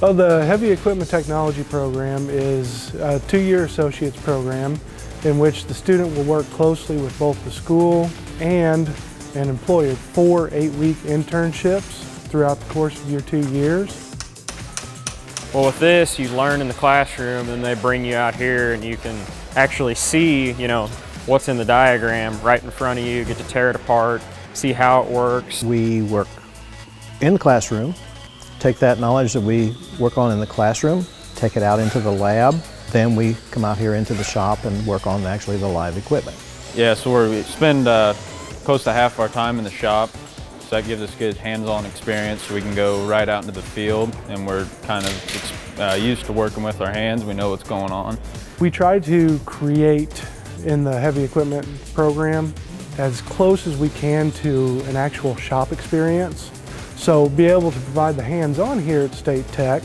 Well, the Heavy Equipment Technology program is a two-year associate's program in which the student will work closely with both the school and an employer. for eight-week internships throughout the course of your two years. Well, with this, you learn in the classroom and they bring you out here and you can actually see, you know, what's in the diagram right in front of you, get to tear it apart, see how it works. We work in the classroom, take that knowledge that we work on in the classroom, take it out into the lab, then we come out here into the shop and work on actually the live equipment. Yeah, so we spend uh, close to half our time in the shop so that gives us good hands-on experience so we can go right out into the field and we're kind of uh, used to working with our hands. We know what's going on. We try to create in the heavy equipment program as close as we can to an actual shop experience. So be able to provide the hands-on here at State Tech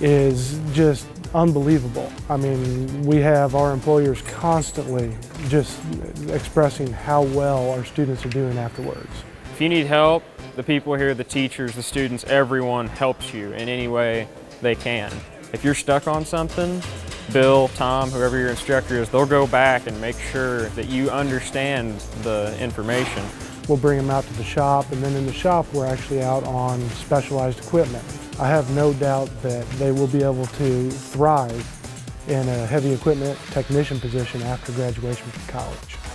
is just unbelievable. I mean, we have our employers constantly just expressing how well our students are doing afterwards. If you need help, the people here, the teachers, the students, everyone helps you in any way they can. If you're stuck on something, Bill, Tom, whoever your instructor is, they'll go back and make sure that you understand the information. We'll bring them out to the shop, and then in the shop, we're actually out on specialized equipment. I have no doubt that they will be able to thrive in a heavy equipment technician position after graduation from college.